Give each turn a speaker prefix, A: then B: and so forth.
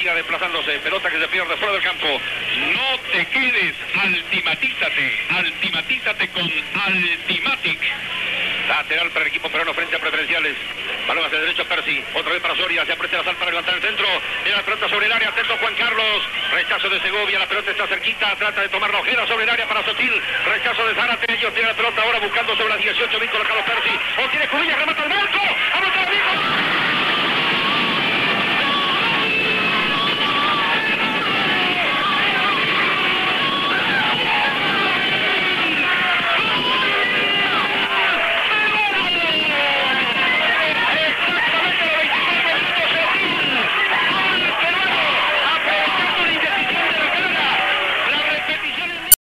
A: Segovia desplazándose. Pelota que se pierde fuera del campo. No te quedes. Altimatízate. Altimatízate con Altimatic. Lateral para el equipo peruano frente a preferenciales. Balón hacia el derecho Percy. Otra vez para Soria. Se aprecia la sal para levantar el centro. Era la pelota sobre el área. Atento Juan Carlos. Rechazo de Segovia. La pelota está cerquita. Trata de tomar la ojera sobre el área para Sotil. Rechazo de Zárate. Ellos tienen la pelota ahora buscando sobre la 18. Bien colocado Percy. O tiene Cubilla. Remata